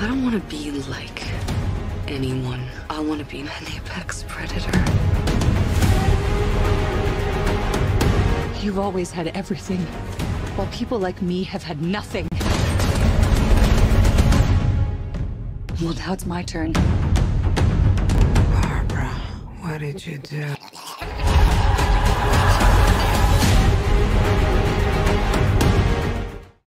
I don't want to be like anyone. I want to be an apex predator. You've always had everything, while people like me have had nothing. Well, now it's my turn. Barbara, what did you do?